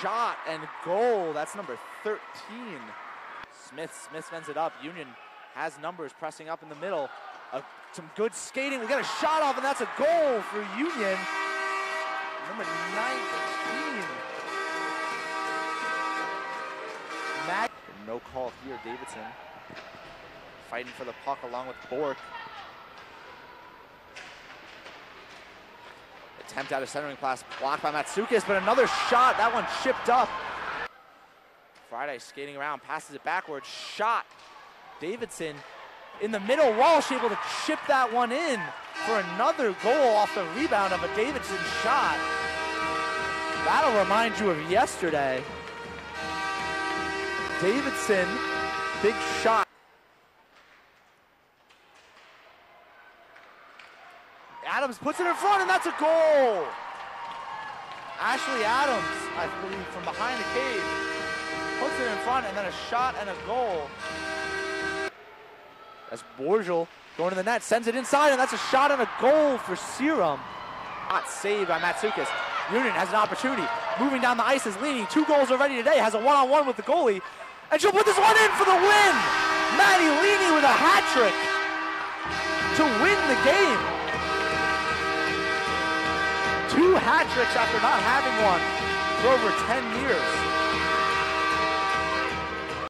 shot and goal. That's number 13. Smith, Smith spends it up. Union has numbers pressing up in the middle. Uh, some good skating. We got a shot off, and that's a goal for Union. Number 19. Mag no call here, Davidson. Fighting for the puck along with Bork. Attempt at a centering pass, blocked by Matsukis, but another shot. That one chipped up. Friday skating around, passes it backwards, shot. Davidson in the middle, Walsh able to chip that one in for another goal off the rebound of a Davidson shot. That'll remind you of yesterday. Davidson, big shot. Adams puts it in front, and that's a goal. Ashley Adams, I believe, from behind the cage, puts it in front, and then a shot and a goal. That's Borgel going to the net, sends it inside, and that's a shot and a goal for Serum. Not saved by Matsukas. Union has an opportunity. Moving down the ice is Leaney. Two goals already today. Has a one-on-one with the goalie. And she'll put this one in for the win. Maddie Leaney with a hat trick to win the game. Two hat tricks after not having one for over 10 years.